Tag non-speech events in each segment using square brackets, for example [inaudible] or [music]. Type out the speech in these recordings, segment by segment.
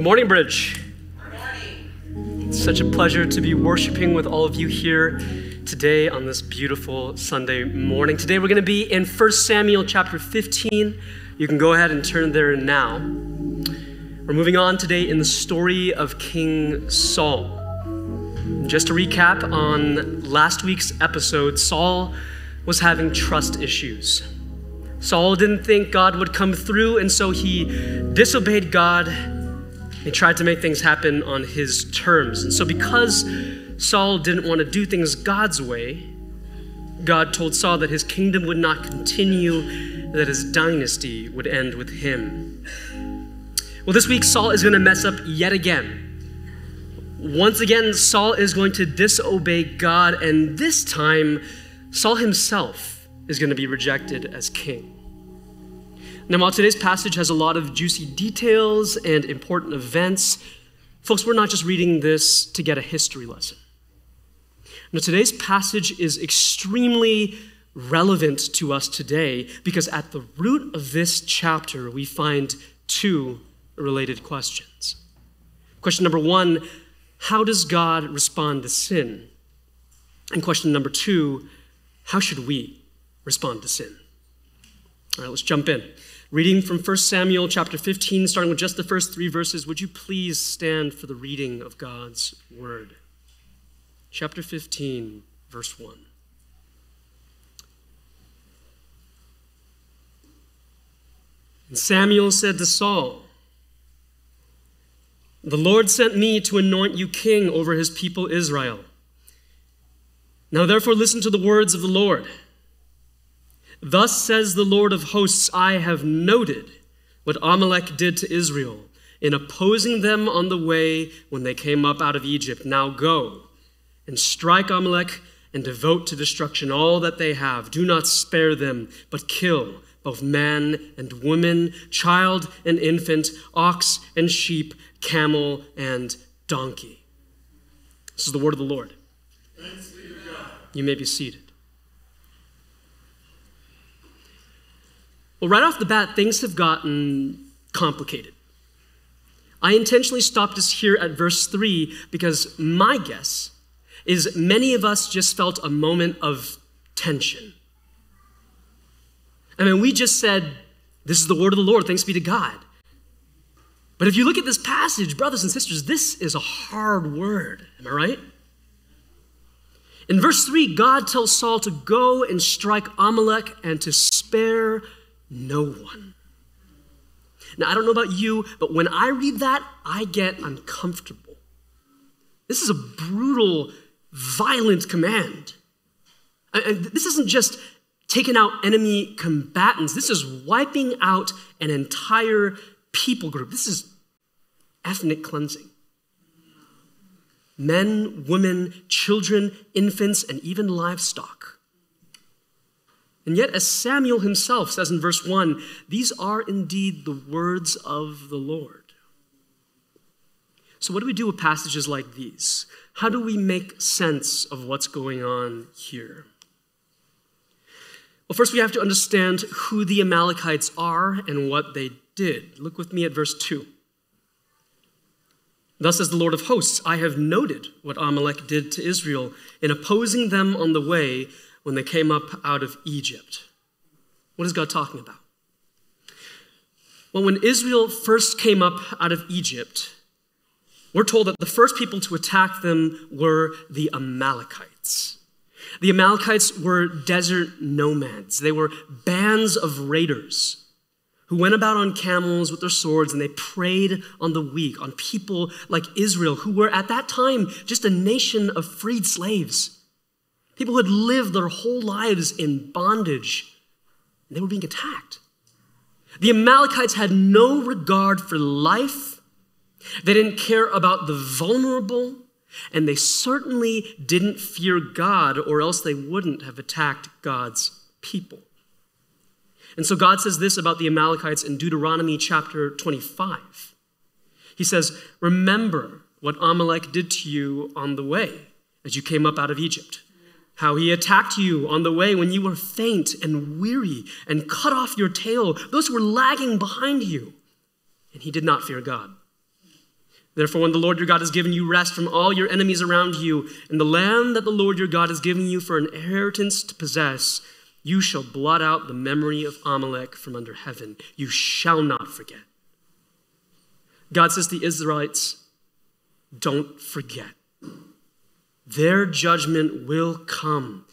Good morning, Bridge. It's such a pleasure to be worshiping with all of you here today on this beautiful Sunday morning. Today we're going to be in 1 Samuel chapter 15. You can go ahead and turn there now. We're moving on today in the story of King Saul. Just to recap on last week's episode, Saul was having trust issues. Saul didn't think God would come through, and so he disobeyed God he tried to make things happen on his terms. And so, because Saul didn't want to do things God's way, God told Saul that his kingdom would not continue, that his dynasty would end with him. Well, this week, Saul is going to mess up yet again. Once again, Saul is going to disobey God, and this time, Saul himself is going to be rejected as king. Now, while today's passage has a lot of juicy details and important events, folks, we're not just reading this to get a history lesson. Now, today's passage is extremely relevant to us today because at the root of this chapter, we find two related questions. Question number one how does God respond to sin? And question number two how should we respond to sin? All right, let's jump in. Reading from 1 Samuel chapter 15, starting with just the first three verses, would you please stand for the reading of God's word? Chapter 15, verse 1. And Samuel said to Saul, The Lord sent me to anoint you king over his people Israel. Now therefore listen to the words of the Lord. Thus says the Lord of hosts I have noted what Amalek did to Israel in opposing them on the way when they came up out of Egypt. Now go and strike Amalek and devote to destruction all that they have. Do not spare them, but kill both man and woman, child and infant, ox and sheep, camel and donkey. This is the word of the Lord. You may be seated. Well, right off the bat, things have gotten complicated. I intentionally stopped us here at verse 3 because my guess is many of us just felt a moment of tension. I mean, we just said, This is the word of the Lord, thanks be to God. But if you look at this passage, brothers and sisters, this is a hard word. Am I right? In verse 3, God tells Saul to go and strike Amalek and to spare no one. Now, I don't know about you, but when I read that, I get uncomfortable. This is a brutal, violent command. And this isn't just taking out enemy combatants, this is wiping out an entire people group. This is ethnic cleansing. Men, women, children, infants, and even livestock. And yet, as Samuel himself says in verse 1, these are indeed the words of the Lord. So, what do we do with passages like these? How do we make sense of what's going on here? Well, first we have to understand who the Amalekites are and what they did. Look with me at verse 2. Thus says the Lord of hosts, I have noted what Amalek did to Israel in opposing them on the way when they came up out of Egypt. What is God talking about? Well, when Israel first came up out of Egypt, we're told that the first people to attack them were the Amalekites. The Amalekites were desert nomads. They were bands of raiders who went about on camels with their swords and they preyed on the weak, on people like Israel, who were at that time just a nation of freed slaves. People who had lived their whole lives in bondage, they were being attacked. The Amalekites had no regard for life, they didn't care about the vulnerable, and they certainly didn't fear God, or else they wouldn't have attacked God's people. And so God says this about the Amalekites in Deuteronomy chapter 25. He says, Remember what Amalek did to you on the way as you came up out of Egypt how he attacked you on the way when you were faint and weary and cut off your tail, those who were lagging behind you. And he did not fear God. Therefore, when the Lord your God has given you rest from all your enemies around you, and the land that the Lord your God has given you for an inheritance to possess, you shall blot out the memory of Amalek from under heaven. You shall not forget. God says to the Israelites, don't forget. Their judgment will come.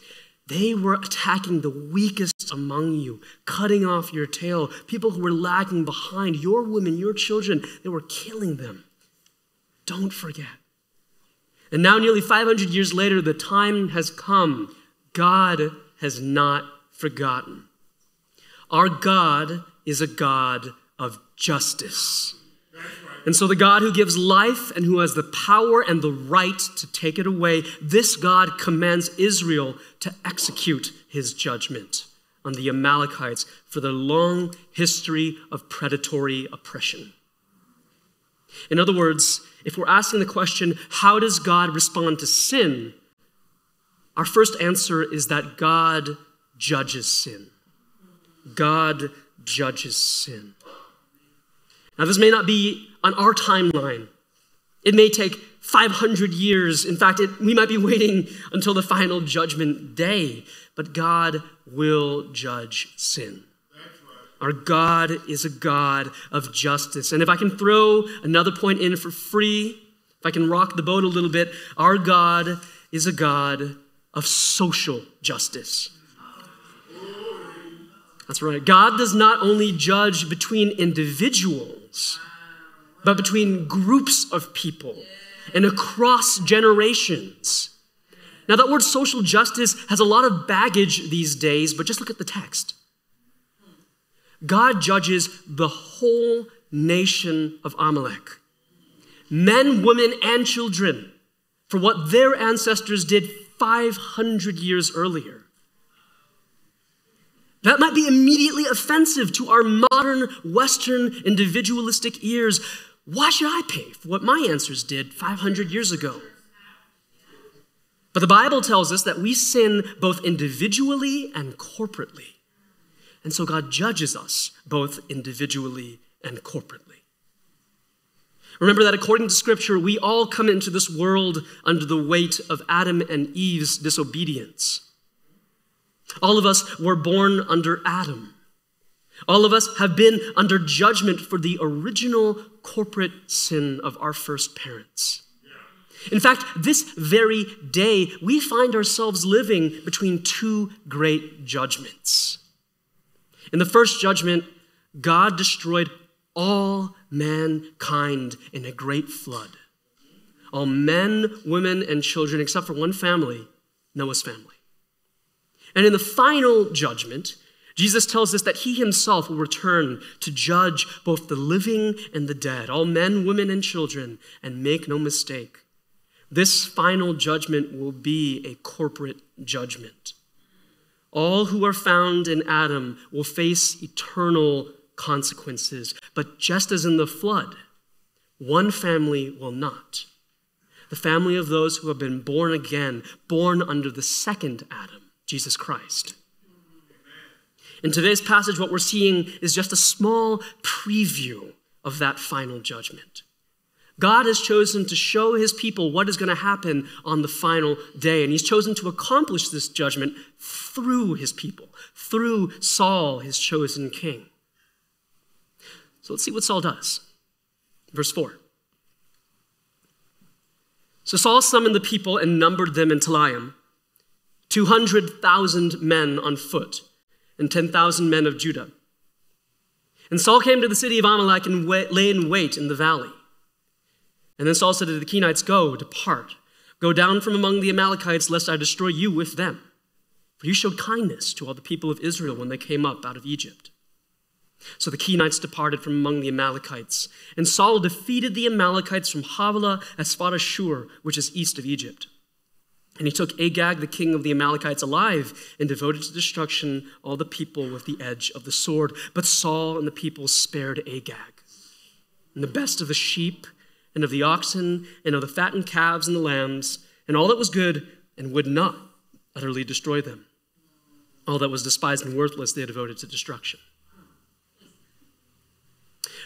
They were attacking the weakest among you, cutting off your tail, people who were lagging behind, your women, your children, they were killing them. Don't forget. And now, nearly 500 years later, the time has come. God has not forgotten. Our God is a God of justice. And so, the God who gives life and who has the power and the right to take it away, this God commands Israel to execute his judgment on the Amalekites for their long history of predatory oppression. In other words, if we're asking the question, how does God respond to sin? Our first answer is that God judges sin. God judges sin. Now, this may not be on our timeline. It may take 500 years. In fact, it, we might be waiting until the final judgment day, but God will judge sin. Our God is a God of justice. And if I can throw another point in for free, if I can rock the boat a little bit, our God is a God of social justice. That's right. God does not only judge between individuals, but between groups of people and across generations. Now, that word social justice has a lot of baggage these days, but just look at the text. God judges the whole nation of Amalek men, women, and children for what their ancestors did 500 years earlier. That might be immediately offensive to our modern Western individualistic ears. Why should I pay for what my ancestors did 500 years ago? But the Bible tells us that we sin both individually and corporately. And so God judges us both individually and corporately. Remember that according to Scripture, we all come into this world under the weight of Adam and Eve's disobedience. All of us were born under Adam. All of us have been under judgment for the original corporate sin of our first parents. In fact, this very day, we find ourselves living between two great judgments. In the first judgment, God destroyed all mankind in a great flood. All men, women, and children, except for one family, Noah's family. And in the final judgment, Jesus tells us that he himself will return to judge both the living and the dead, all men, women, and children, and make no mistake. This final judgment will be a corporate judgment. All who are found in Adam will face eternal consequences, but just as in the flood, one family will not. The family of those who have been born again, born under the second Adam, Jesus Christ. In today's passage, what we're seeing is just a small preview of that final judgment. God has chosen to show his people what is going to happen on the final day, and he's chosen to accomplish this judgment through his people, through Saul, his chosen king. So let's see what Saul does. Verse 4. So Saul summoned the people and numbered them in Telaim 200,000 men on foot and 10,000 men of Judah. And Saul came to the city of Amalek and lay in wait in the valley. And then Saul said to the Kenites, Go, depart, go down from among the Amalekites, lest I destroy you with them. For you showed kindness to all the people of Israel when they came up out of Egypt. So the Kenites departed from among the Amalekites, and Saul defeated the Amalekites from Havilah as far as Shur, which is east of Egypt. And he took Agag, the king of the Amalekites, alive and devoted to destruction all the people with the edge of the sword. But Saul and the people spared Agag. And the best of the sheep and of the oxen, and of the fattened calves and the lambs, and all that was good, and would not utterly destroy them. All that was despised and worthless they devoted to destruction.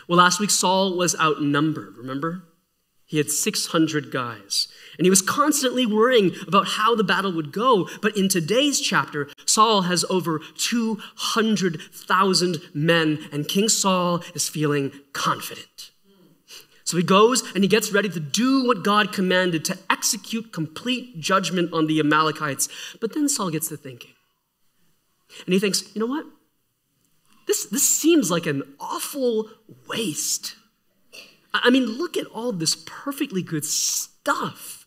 Well, last week Saul was outnumbered, remember? He had 600 guys. And he was constantly worrying about how the battle would go. But in today's chapter, Saul has over 200,000 men, and King Saul is feeling confident. So he goes and he gets ready to do what God commanded to execute complete judgment on the Amalekites. But then Saul gets to thinking. And he thinks, you know what? This, this seems like an awful waste. I mean, look at all this perfectly good stuff.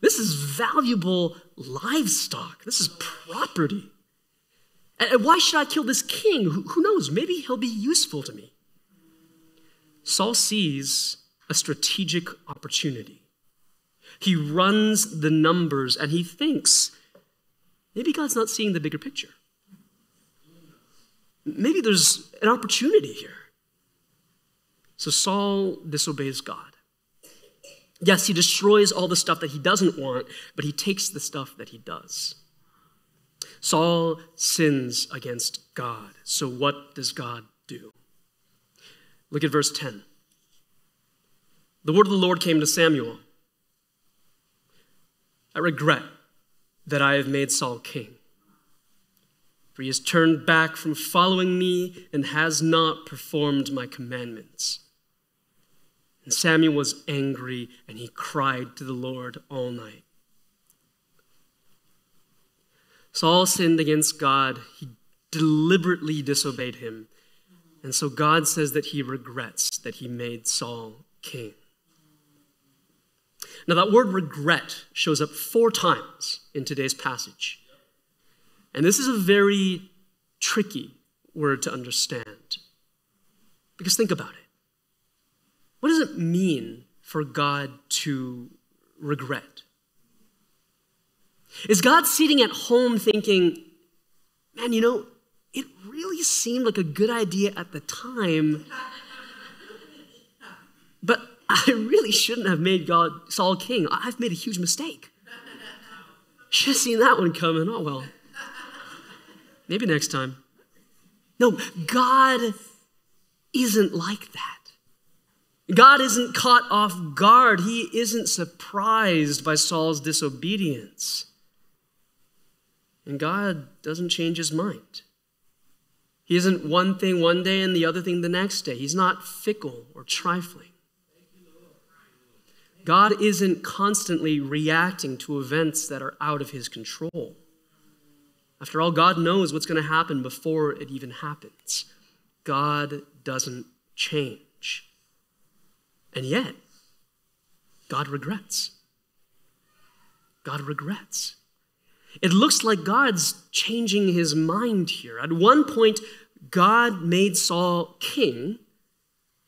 This is valuable livestock. This is property. And why should I kill this king? Who knows? Maybe he'll be useful to me. Saul sees a strategic opportunity. He runs the numbers and he thinks maybe God's not seeing the bigger picture. Maybe there's an opportunity here. So Saul disobeys God. Yes, he destroys all the stuff that he doesn't want, but he takes the stuff that he does. Saul sins against God. So what does God do? Look at verse 10. The word of the Lord came to Samuel. I regret that I have made Saul king, for he has turned back from following me and has not performed my commandments. And Samuel was angry and he cried to the Lord all night. Saul sinned against God. He deliberately disobeyed him. And so God says that he regrets that he made Saul king. Now, that word regret shows up four times in today's passage. And this is a very tricky word to understand. Because think about it. What does it mean for God to regret? Is God sitting at home thinking, man, you know, it really seemed like a good idea at the time, but I really shouldn't have made God Saul king. I've made a huge mistake. Should have seen that one coming. Oh, well. Maybe next time. No, God isn't like that. God isn't caught off guard. He isn't surprised by Saul's disobedience. And God doesn't change his mind. He isn't one thing one day and the other thing the next day. He's not fickle or trifling. God isn't constantly reacting to events that are out of his control. After all, God knows what's going to happen before it even happens. God doesn't change. And yet, God regrets. God regrets. It looks like God's changing his mind here. At one point, God made Saul king,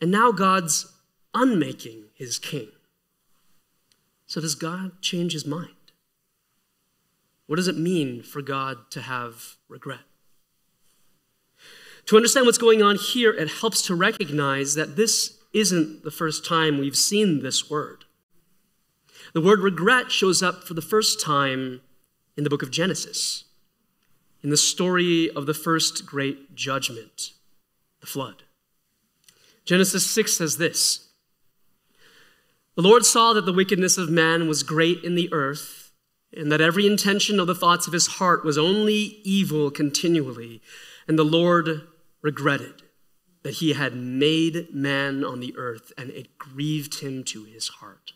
and now God's unmaking his king. So, does God change his mind? What does it mean for God to have regret? To understand what's going on here, it helps to recognize that this isn't the first time we've seen this word. The word regret shows up for the first time in the book of Genesis, in the story of the first great judgment, the flood. Genesis 6 says this The Lord saw that the wickedness of man was great in the earth, and that every intention of the thoughts of his heart was only evil continually, and the Lord regretted that he had made man on the earth, and it grieved him to his heart.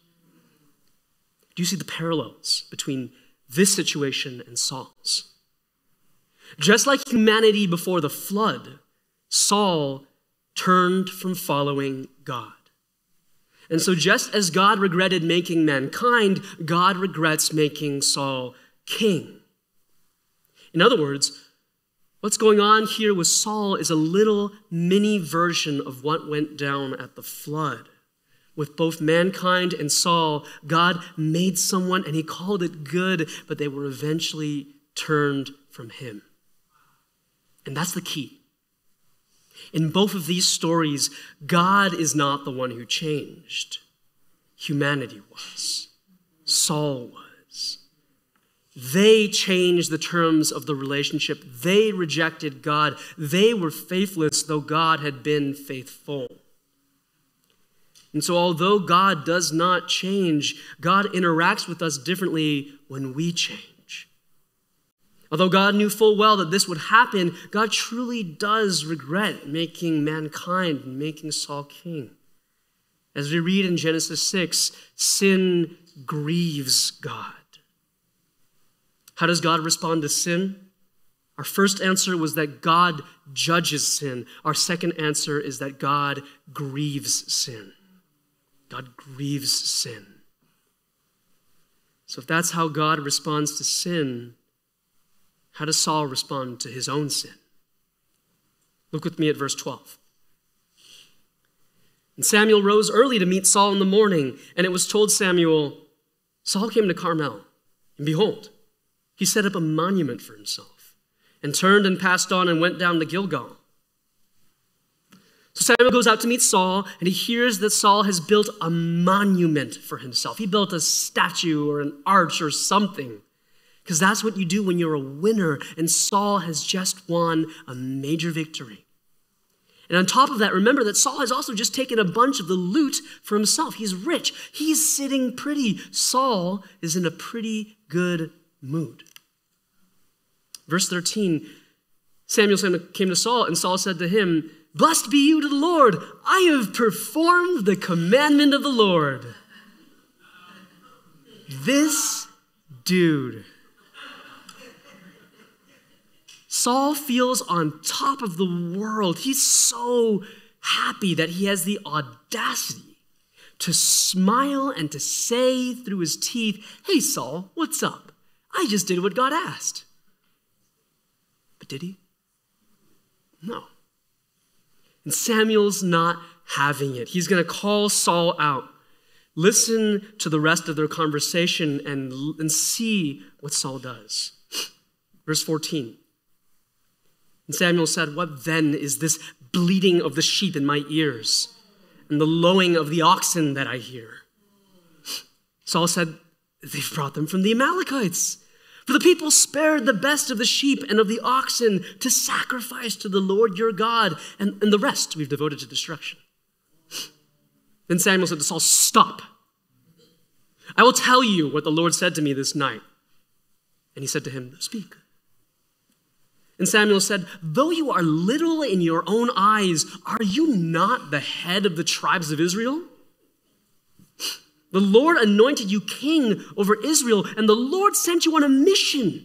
Do you see the parallels between this situation and Saul's? Just like humanity before the flood, Saul turned from following God. And so, just as God regretted making mankind, God regrets making Saul king. In other words, What's going on here with Saul is a little mini version of what went down at the flood. With both mankind and Saul, God made someone and he called it good, but they were eventually turned from him. And that's the key. In both of these stories, God is not the one who changed, humanity was, Saul was. They changed the terms of the relationship. They rejected God. They were faithless, though God had been faithful. And so, although God does not change, God interacts with us differently when we change. Although God knew full well that this would happen, God truly does regret making mankind and making Saul king. As we read in Genesis 6, sin grieves God. How does God respond to sin? Our first answer was that God judges sin. Our second answer is that God grieves sin. God grieves sin. So, if that's how God responds to sin, how does Saul respond to his own sin? Look with me at verse 12. And Samuel rose early to meet Saul in the morning, and it was told Samuel, Saul came to Carmel, and behold, he set up a monument for himself, and turned and passed on and went down to Gilgal. So Samuel goes out to meet Saul, and he hears that Saul has built a monument for himself. He built a statue or an arch or something, because that's what you do when you're a winner, and Saul has just won a major victory. And on top of that, remember that Saul has also just taken a bunch of the loot for himself. He's rich, he's sitting pretty. Saul is in a pretty good mood. Verse 13 Samuel came to Saul, and Saul said to him, Blessed be you to the Lord. I have performed the commandment of the Lord. This dude. Saul feels on top of the world. He's so happy that he has the audacity to smile and to say through his teeth, Hey, Saul, what's up? I just did what God asked. But did he? No. And Samuel's not having it. He's going to call Saul out. Listen to the rest of their conversation and, and see what Saul does. Verse 14. And Samuel said, What then is this bleating of the sheep in my ears and the lowing of the oxen that I hear? Saul said, They've brought them from the Amalekites. For the people spared the best of the sheep and of the oxen to sacrifice to the Lord your God, and, and the rest we've devoted to destruction. Then Samuel said to Saul, Stop. I will tell you what the Lord said to me this night. And he said to him, Speak. And Samuel said, Though you are little in your own eyes, are you not the head of the tribes of Israel? The Lord anointed you king over Israel, and the Lord sent you on a mission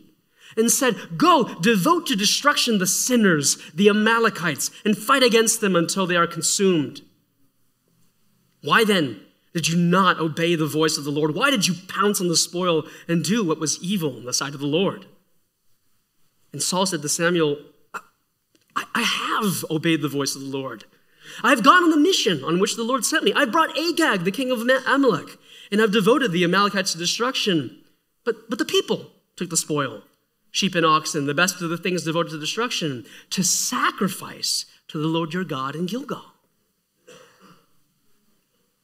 and said, Go, devote to destruction the sinners, the Amalekites, and fight against them until they are consumed. Why then did you not obey the voice of the Lord? Why did you pounce on the spoil and do what was evil in the sight of the Lord? And Saul said to Samuel, I, I have obeyed the voice of the Lord. I have gone on the mission on which the Lord sent me. I have brought Agag, the king of Amalek, and I've devoted the Amalekites to destruction. But, but the people took the spoil sheep and oxen, the best of the things devoted to destruction, to sacrifice to the Lord your God in Gilgal.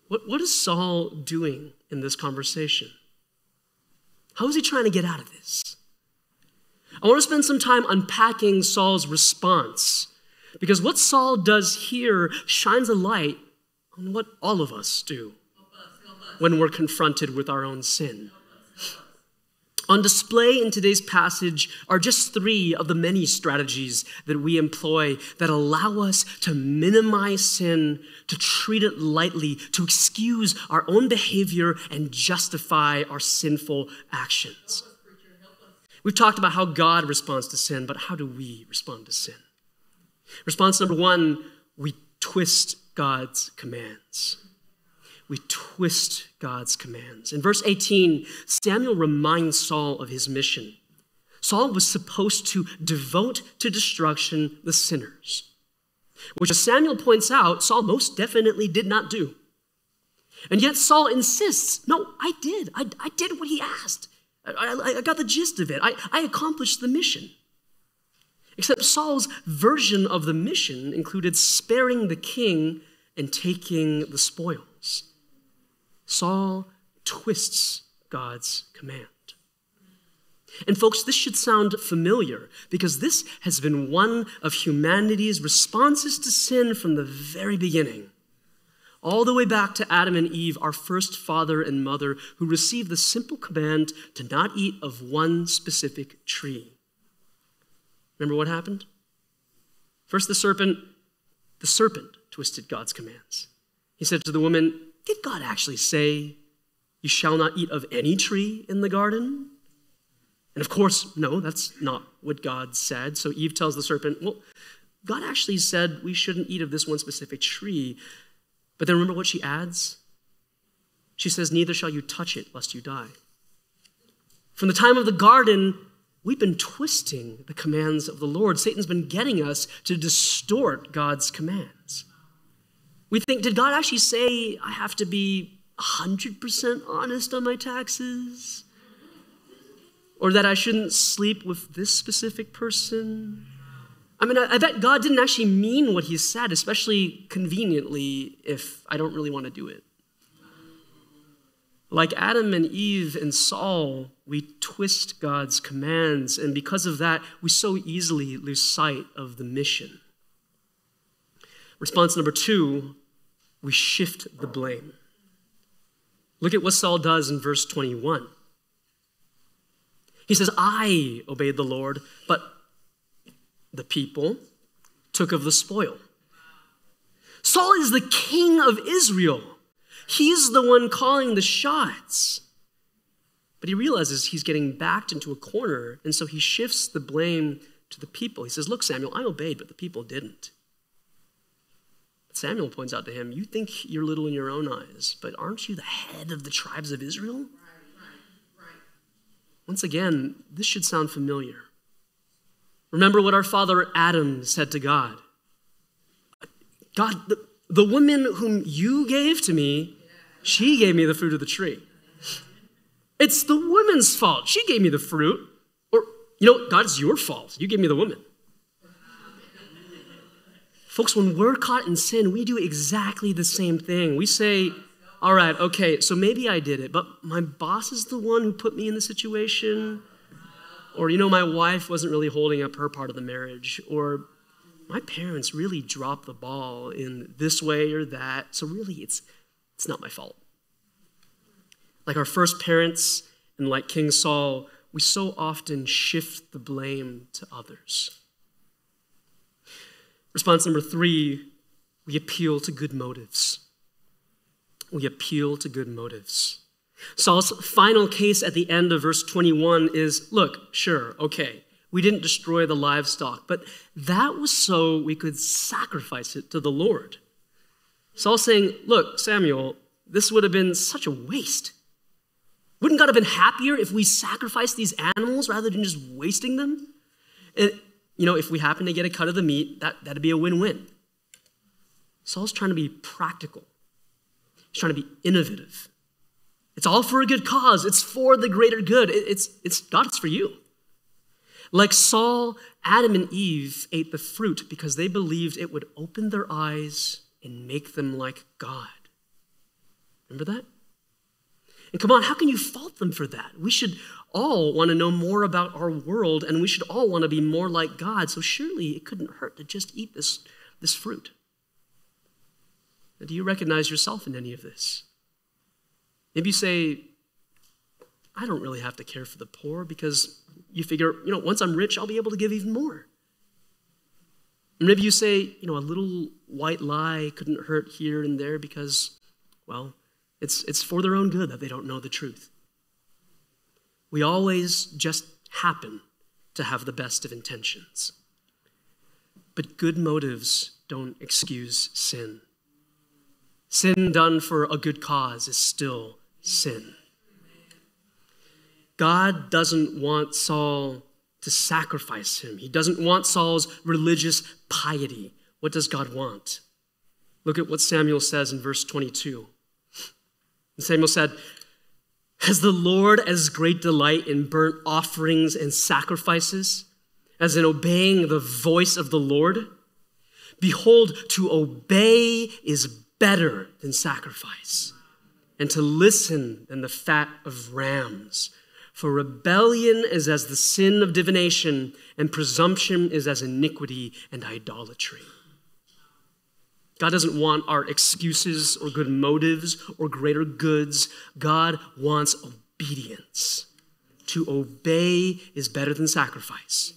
What, what is Saul doing in this conversation? How is he trying to get out of this? I want to spend some time unpacking Saul's response because what Saul does here shines a light on what all of us do when we're confronted with our own sin. On display in today's passage are just three of the many strategies that we employ that allow us to minimize sin, to treat it lightly, to excuse our own behavior, and justify our sinful actions. We've talked about how God responds to sin, but how do we respond to sin? Response number one we twist God's commands. We twist God's commands. In verse 18, Samuel reminds Saul of his mission. Saul was supposed to devote to destruction the sinners, which, as Samuel points out, Saul most definitely did not do. And yet Saul insists, no, I did. I, I did what he asked. I, I, I got the gist of it. I, I accomplished the mission. Except Saul's version of the mission included sparing the king and taking the spoils. Saul twists God's command. And, folks, this should sound familiar because this has been one of humanity's responses to sin from the very beginning. all the way back to Adam and Eve, our first father and mother, who received the simple command to not eat of one specific tree. Remember what happened? First, the serpent, the serpent twisted God's commands. He said to the woman, Did God actually say, You shall not eat of any tree in the garden? And of course, no, that's not what God said. So Eve tells the serpent, Well, God actually said we shouldn't eat of this one specific tree. But then remember what she adds? She says, Neither shall you touch it, lest you die. From the time of the garden, we've been twisting the commands of the Lord. Satan's been getting us to distort God's commands. We think, did God actually say I have to be 100% honest on my taxes? Or that I shouldn't sleep with this specific person? I mean, I, I bet God didn't actually mean what he said, especially conveniently if I don't really want to do it. Like Adam and Eve and Saul, we twist God's commands, and because of that, we so easily lose sight of the mission. Response number two we shift the blame. Look at what Saul does in verse 21. He says, I obeyed the Lord, but the people took of the spoil. Saul is the king of Israel. He's the one calling the shots. But he realizes he's getting backed into a corner, and so he shifts the blame to the people. He says, Look, Samuel, I obeyed, but the people didn't. Samuel points out to him, You think you're little in your own eyes, but aren't you the head of the tribes of Israel? Once again, this should sound familiar. Remember what our father Adam said to God God, the, the woman whom you gave to me, she gave me the fruit of the tree. It's the woman's fault. She gave me the fruit. Or, you know, God, it's your fault. You gave me the woman. Folks, when we're caught in sin, we do exactly the same thing. We say, all right, okay, so maybe I did it, but my boss is the one who put me in the situation. Or, you know, my wife wasn't really holding up her part of the marriage. Or, my parents really dropped the ball in this way or that. So, really, it's, it's not my fault. Like our first parents and like King Saul, we so often shift the blame to others. Response number three we appeal to good motives. We appeal to good motives. Saul's final case at the end of verse 21 is look, sure, okay, we didn't destroy the livestock, but that was so we could sacrifice it to the Lord. Saul saying, look, Samuel, this would have been such a waste. Wouldn't God have been happier if we sacrificed these animals rather than just wasting them? And, you know, if we happen to get a cut of the meat, that, that'd be a win win. Saul's trying to be practical, he's trying to be innovative. It's all for a good cause. It's for the greater good. It's, it's God, it's for you. Like Saul, Adam and Eve ate the fruit because they believed it would open their eyes and make them like God. Remember that? And come on, how can you fault them for that? We should all want to know more about our world and we should all want to be more like God. So surely it couldn't hurt to just eat this, this fruit. do you recognize yourself in any of this? Maybe you say, I don't really have to care for the poor because you figure, you know, once I'm rich, I'll be able to give even more. And maybe you say, you know, a little white lie couldn't hurt here and there because, well, it's, it's for their own good that they don't know the truth. We always just happen to have the best of intentions. But good motives don't excuse sin. Sin done for a good cause is still sin. God doesn't want Saul to sacrifice him. He doesn't want Saul's religious piety. What does God want? Look at what Samuel says in verse 22. And Samuel said, Has the Lord as great delight in burnt offerings and sacrifices as in obeying the voice of the Lord? Behold, to obey is better than sacrifice and to listen than the fat of rams. For rebellion is as the sin of divination, and presumption is as iniquity and idolatry. God doesn't want our excuses or good motives or greater goods. God wants obedience. To obey is better than sacrifice.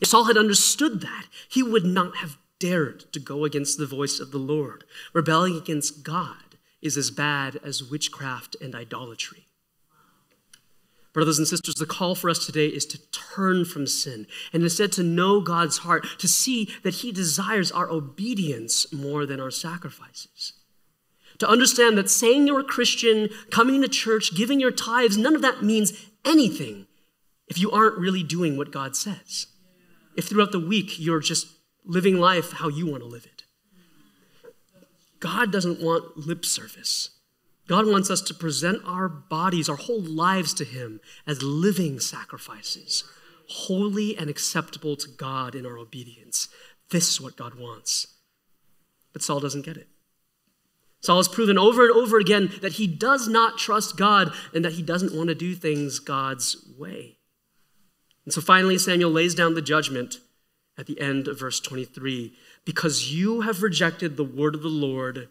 If Saul had understood that, he would not have dared to go against the voice of the Lord. Rebelling against God is as bad as witchcraft and idolatry. Brothers and sisters, the call for us today is to turn from sin and instead to know God's heart, to see that He desires our obedience more than our sacrifices. To understand that saying you're a Christian, coming to church, giving your tithes, none of that means anything if you aren't really doing what God says. If throughout the week you're just living life how you want to live it. God doesn't want lip service. God wants us to present our bodies, our whole lives to Him as living sacrifices, holy and acceptable to God in our obedience. This is what God wants. But Saul doesn't get it. Saul has proven over and over again that he does not trust God and that he doesn't want to do things God's way. And so finally, Samuel lays down the judgment at the end of verse 23 because you have rejected the word of the Lord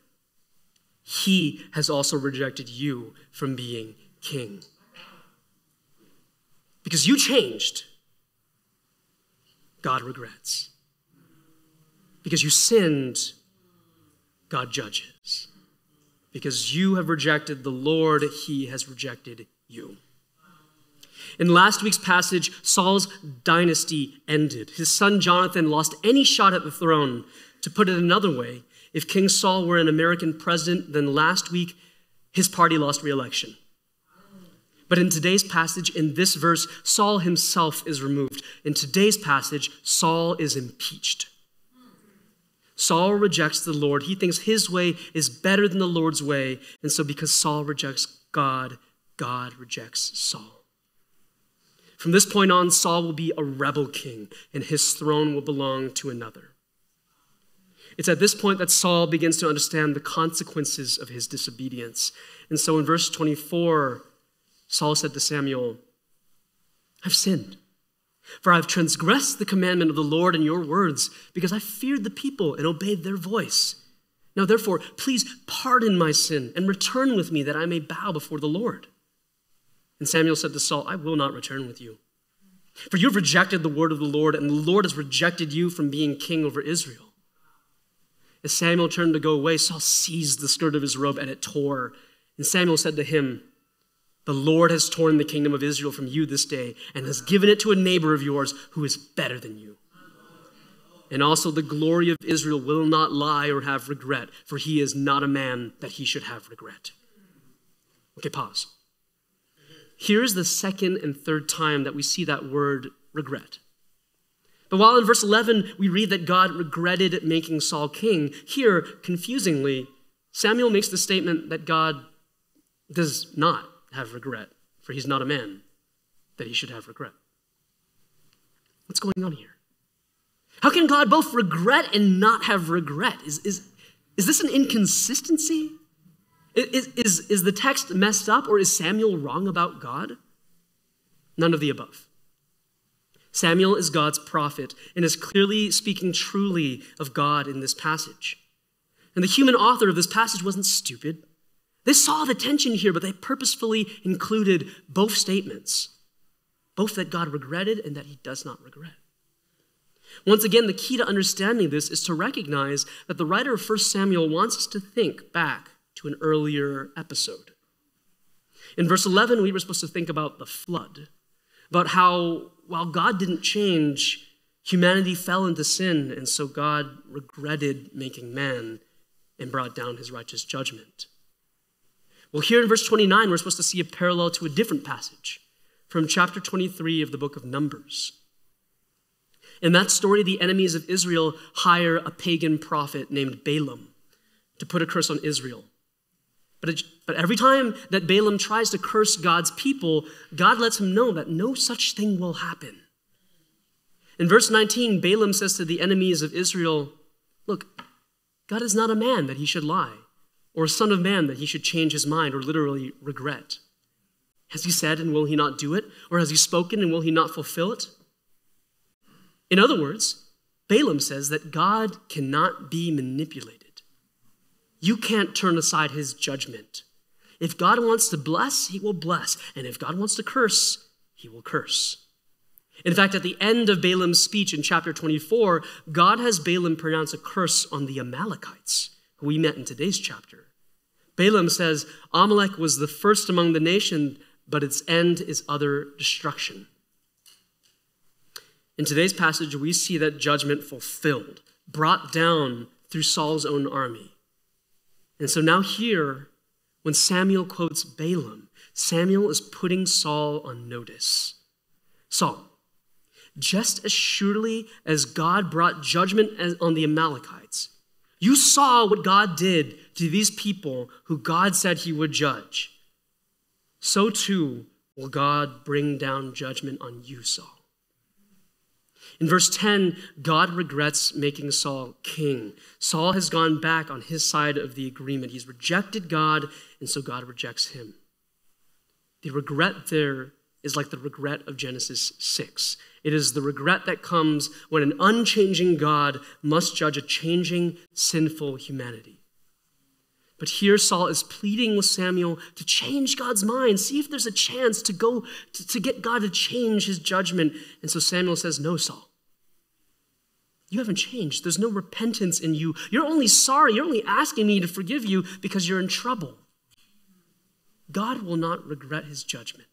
he has also rejected you from being king. Because you changed, God regrets. Because you sinned, God judges. Because you have rejected the Lord, He has rejected you. In last week's passage, Saul's dynasty ended. His son Jonathan lost any shot at the throne. To put it another way, if King Saul were an American president, then last week his party lost re-election. But in today's passage, in this verse, Saul himself is removed. In today's passage, Saul is impeached. Saul rejects the Lord. He thinks his way is better than the Lord's way. And so, because Saul rejects God, God rejects Saul. From this point on, Saul will be a rebel king, and his throne will belong to another. It's at this point that Saul begins to understand the consequences of his disobedience. And so in verse 24, Saul said to Samuel, I've sinned, for I've transgressed the commandment of the Lord in your words, because I feared the people and obeyed their voice. Now, therefore, please pardon my sin and return with me that I may bow before the Lord. And Samuel said to Saul, I will not return with you. For you have rejected the word of the Lord, and the Lord has rejected you from being king over Israel. As Samuel turned to go away, Saul seized the skirt of his robe and it tore. And Samuel said to him, The Lord has torn the kingdom of Israel from you this day and has given it to a neighbor of yours who is better than you. And also, the glory of Israel will not lie or have regret, for he is not a man that he should have regret. Okay, pause. Here's the second and third time that we see that word regret. But while in verse 11 we read that God regretted making Saul king, here, confusingly, Samuel makes the statement that God does not have regret, for he's not a man that he should have regret. What's going on here? How can God both regret and not have regret? Is, is, is this an inconsistency? Is, is, is the text messed up or is Samuel wrong about God? None of the above. Samuel is God's prophet and is clearly speaking truly of God in this passage. And the human author of this passage wasn't stupid. They saw the tension here, but they purposefully included both statements both that God regretted and that he does not regret. Once again, the key to understanding this is to recognize that the writer of 1 Samuel wants us to think back to an earlier episode. In verse 11, we were supposed to think about the flood, about how while God didn't change, humanity fell into sin, and so God regretted making man and brought down his righteous judgment. Well, here in verse 29, we're supposed to see a parallel to a different passage from chapter 23 of the book of Numbers. In that story, the enemies of Israel hire a pagan prophet named Balaam to put a curse on Israel. But, it, but every time that Balaam tries to curse God's people, God lets him know that no such thing will happen. In verse 19, Balaam says to the enemies of Israel, Look, God is not a man that he should lie, or a son of man that he should change his mind or literally regret. Has he said, and will he not do it? Or has he spoken, and will he not fulfill it? In other words, Balaam says that God cannot be manipulated. You can't turn aside his judgment. If God wants to bless, he will bless. And if God wants to curse, he will curse. In fact, at the end of Balaam's speech in chapter 24, God has Balaam pronounce a curse on the Amalekites, who we met in today's chapter. Balaam says, Amalek was the first among the nation, but its end is utter destruction. In today's passage, we see that judgment fulfilled, brought down through Saul's own army. And so now, here, when Samuel quotes Balaam, Samuel is putting Saul on notice. Saul, just as surely as God brought judgment on the Amalekites, you saw what God did to these people who God said he would judge. So too will God bring down judgment on you, Saul. In verse 10, God regrets making Saul king. Saul has gone back on his side of the agreement. He's rejected God, and so God rejects him. The regret there is like the regret of Genesis 6. It is the regret that comes when an unchanging God must judge a changing, sinful humanity. But here Saul is pleading with Samuel to change God's mind, see if there's a chance to go to, to get God to change his judgment. And so Samuel says, No, Saul. You haven't changed. There's no repentance in you. You're only sorry. You're only asking me to forgive you because you're in trouble. God will not regret his judgment.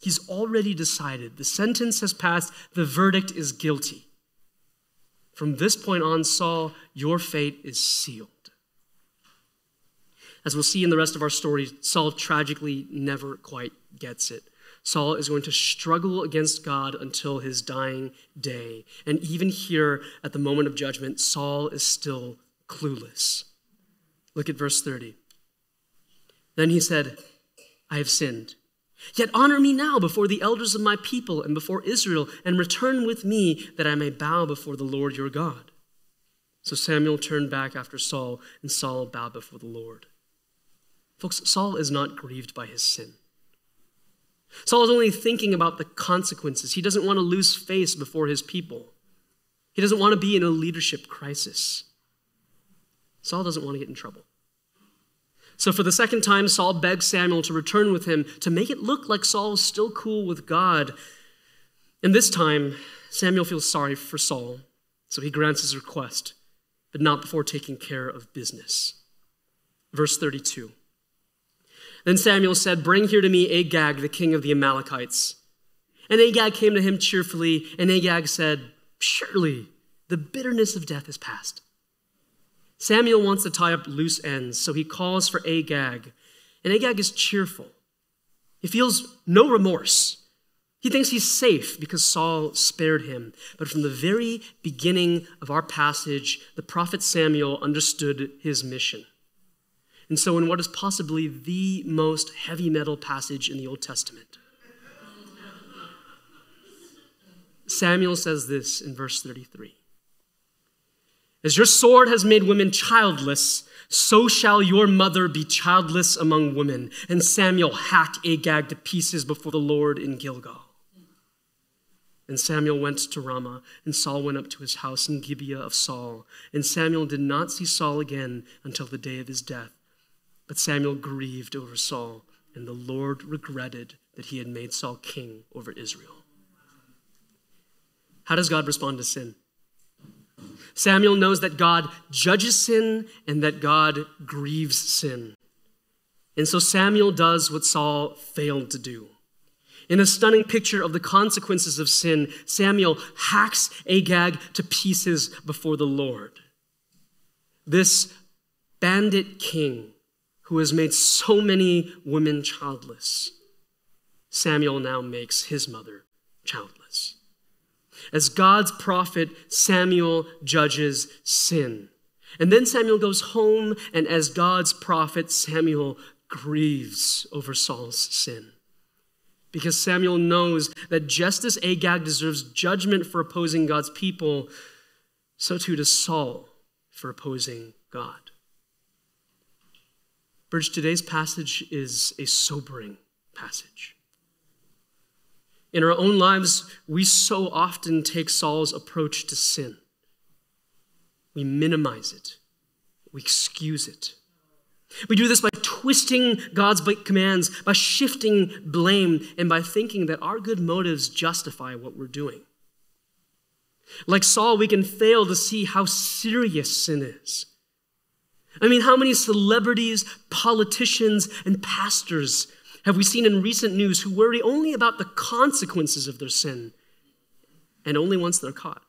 He's already decided. The sentence has passed. The verdict is guilty. From this point on, Saul, your fate is sealed. As we'll see in the rest of our story, Saul tragically never quite gets it. Saul is going to struggle against God until his dying day. And even here at the moment of judgment, Saul is still clueless. Look at verse 30. Then he said, I have sinned. Yet honor me now before the elders of my people and before Israel, and return with me that I may bow before the Lord your God. So Samuel turned back after Saul, and Saul bowed before the Lord. Folks, Saul is not grieved by his sin. Saul is only thinking about the consequences. He doesn't want to lose face before his people. He doesn't want to be in a leadership crisis. Saul doesn't want to get in trouble. So, for the second time, Saul begs Samuel to return with him to make it look like Saul is still cool with God. And this time, Samuel feels sorry for Saul, so he grants his request, but not before taking care of business. Verse 32. Then Samuel said, Bring here to me Agag, the king of the Amalekites. And Agag came to him cheerfully, and Agag said, Surely the bitterness of death is past. Samuel wants to tie up loose ends, so he calls for Agag. And Agag is cheerful. He feels no remorse. He thinks he's safe because Saul spared him. But from the very beginning of our passage, the prophet Samuel understood his mission. And so, in what is possibly the most heavy metal passage in the Old Testament, Samuel says this in verse 33 as your sword has made women childless, so shall your mother be childless among women. And Samuel hacked Agag to pieces before the Lord in Gilgal. And Samuel went to Ramah, and Saul went up to his house in Gibeah of Saul. And Samuel did not see Saul again until the day of his death. But Samuel grieved over Saul, and the Lord regretted that he had made Saul king over Israel. How does God respond to sin? Samuel knows that God judges sin and that God grieves sin. And so Samuel does what Saul failed to do. In a stunning picture of the consequences of sin, Samuel hacks Agag to pieces before the Lord. This bandit king who has made so many women childless, Samuel now makes his mother childless. As God's prophet, Samuel judges sin. And then Samuel goes home, and as God's prophet, Samuel grieves over Saul's sin. Because Samuel knows that just as Agag deserves judgment for opposing God's people, so too does Saul for opposing God. Bridge, today's passage is a sobering passage. In our own lives, we so often take Saul's approach to sin. we minimize it, we excuse it. We do this by twisting God's commands, by shifting blame, and by thinking that our good motives justify what we're doing. Like Saul, we can fail to see how serious sin is. I mean, how many celebrities, politicians, and pastors have we seen in recent news who worry only about the consequences of their sin and only once they're caught?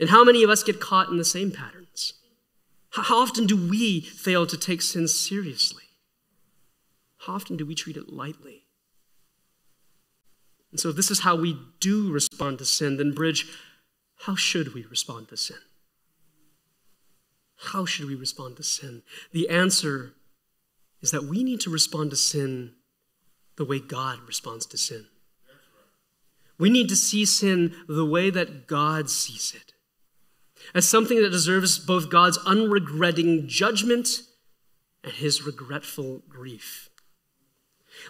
And how many of us get caught in the same patterns? How often do we fail to take sin seriously? How often do we treat it lightly? And so, if this is how we do respond to sin, then, Bridge, how should we respond to sin? How should we respond to sin? The answer is that we need to respond to sin the way God responds to sin. We need to see sin the way that God sees it as something that deserves both God's unregretting judgment and his regretful grief.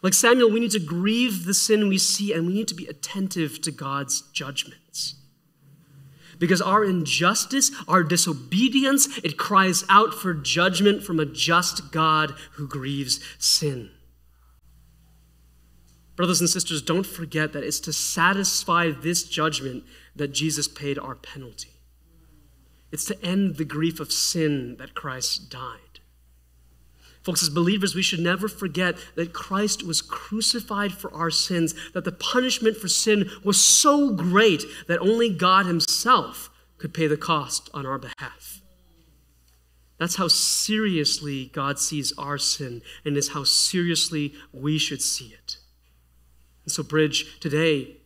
Like Samuel, we need to grieve the sin we see and we need to be attentive to God's judgments. Because our injustice, our disobedience, it cries out for judgment from a just God who grieves sin. Brothers and sisters, don't forget that it's to satisfy this judgment that Jesus paid our penalty. It's to end the grief of sin that Christ died. Folks, as believers, we should never forget that Christ was crucified for our sins, that the punishment for sin was so great that only God Himself could pay the cost on our behalf. That's how seriously God sees our sin, and is how seriously we should see it. And so, Bridge, today,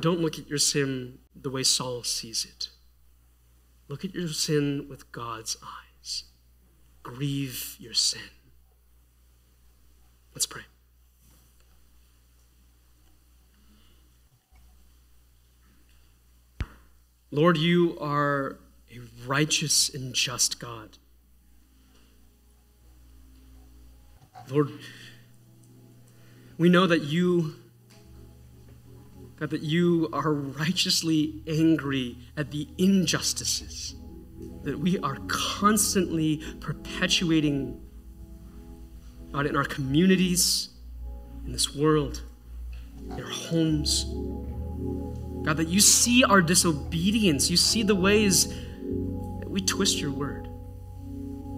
don't look at your sin the way Saul sees it. Look at your sin with God's eyes. Grieve your sin. Let's pray. Lord, you are a righteous and just God. Lord, we know that you God, that you are righteously angry at the injustices that we are constantly perpetuating, God, in our communities, in this world, in our homes. God, that you see our disobedience. You see the ways that we twist your word,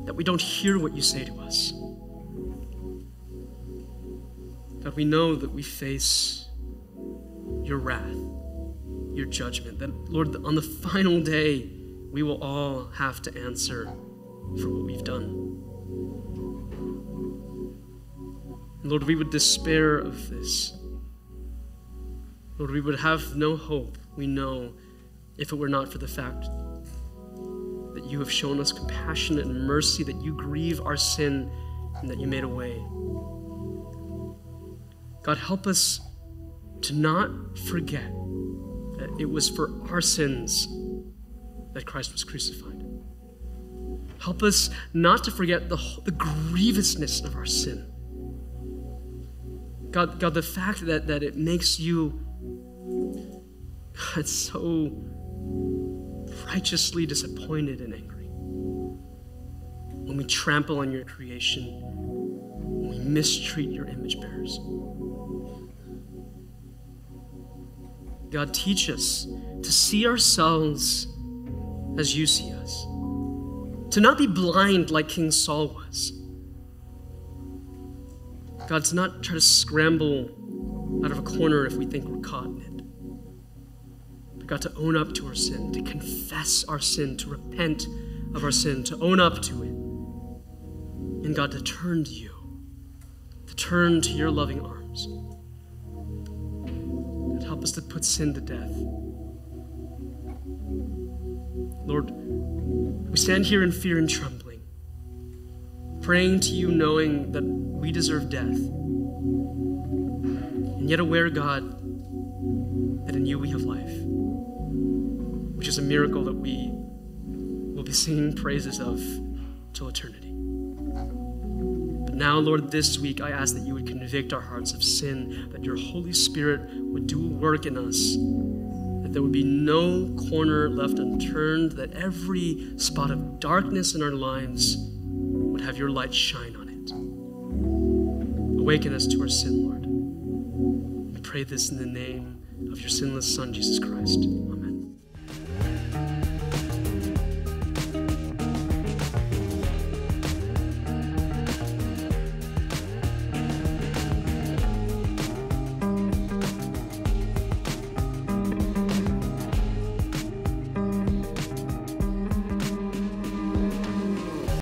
that we don't hear what you say to us. God, we know that we face your wrath, your judgment. That, Lord, on the final day, we will all have to answer for what we've done. Lord, we would despair of this. Lord, we would have no hope, we know, if it were not for the fact that you have shown us compassion and mercy, that you grieve our sin, and that you made a way. God, help us to not forget that it was for our sins that Christ was crucified. Help us not to forget the, the grievousness of our sin. God, God, the fact that, that it makes you [laughs] God, so righteously disappointed and angry. When we trample on your creation, when we mistreat your image bearers. God, teach us to see ourselves as you see us, to not be blind like King Saul was. God, to not try to scramble out of a corner if we think we're caught in it. But God, to own up to our sin, to confess our sin, to repent of our sin, to own up to it. And God, to turn to you, to turn to your loving arms. Help us to put sin to death. Lord, we stand here in fear and trembling, praying to you knowing that we deserve death, and yet aware, God, that in you we have life, which is a miracle that we will be singing praises of till eternity. But now, Lord, this week I ask that you would convict our hearts of sin, that your Holy Spirit would do a work in us, there would be no corner left unturned, that every spot of darkness in our lives would have your light shine on it. Awaken us to our sin, Lord. We pray this in the name of your sinless Son, Jesus Christ.